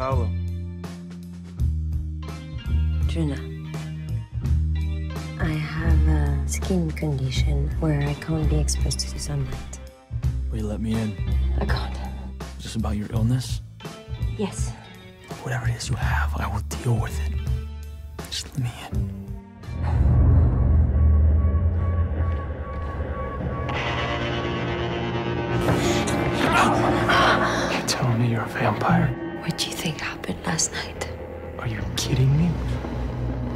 Paolo. Djuna. I have a skin condition where I can't be exposed to the sunlight. Will you let me in? I can't. Is this about your illness? Yes. Whatever it is you have, I will deal with it. Just let me in. You're telling me you're a vampire? What do you think happened last night? Are you kidding me?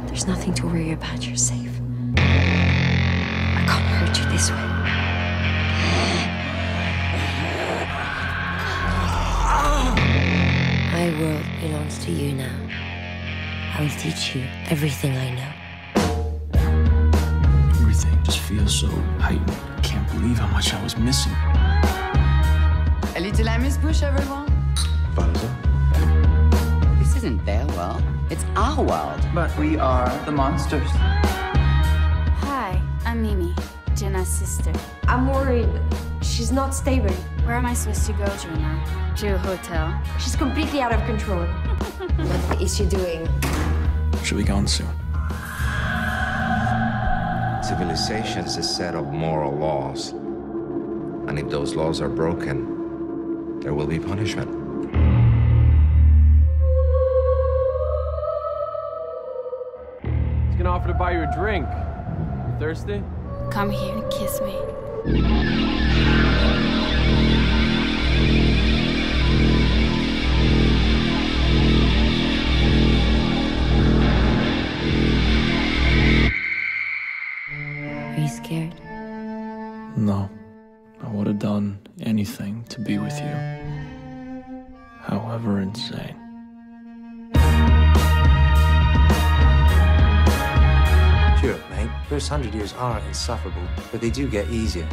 There's nothing to worry about. You're safe. I can't hurt you this way. My world belongs to you now. I will teach you everything I know. Everything just feels so heightened. I can't believe how much I was missing. A little de la bouche everyone? This isn't their world. It's our world. But we are the monsters. Hi, I'm Mimi, Djuna's sister. I'm worried. She's not stable. Where am I supposed to go, Djuna? To a hotel? She's completely out of control. what is she doing? She'll be gone soon. Civilization is a set of moral laws. And if those laws are broken, there will be punishment. He's gonna offer to buy you a drink. You thirsty? Come here and kiss me. Are you scared? No. I would have done anything to be with you. However insane. Sure, mate. First hundred years are insufferable, but they do get easier.